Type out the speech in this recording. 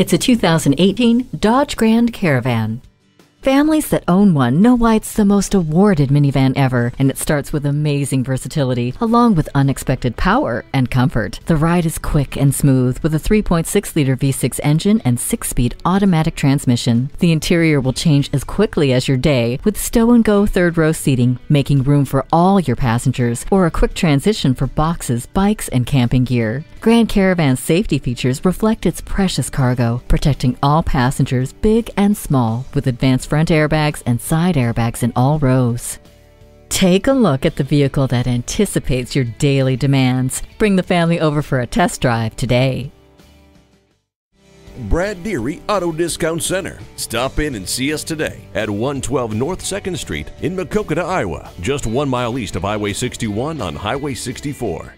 It's a 2018 Dodge Grand Caravan. Families that own one know why it's the most awarded minivan ever, and it starts with amazing versatility, along with unexpected power and comfort. The ride is quick and smooth with a 3.6 liter V6 engine and 6 speed automatic transmission. The interior will change as quickly as your day with stow and go third row seating, making room for all your passengers, or a quick transition for boxes, bikes, and camping gear. Grand Caravan's safety features reflect its precious cargo, protecting all passengers, big and small, with advanced front airbags and side airbags in all rows. Take a look at the vehicle that anticipates your daily demands. Bring the family over for a test drive today. Brad Deery Auto Discount Center. Stop in and see us today at 112 North 2nd Street in Maquoketa, Iowa, just one mile east of Highway 61 on Highway 64.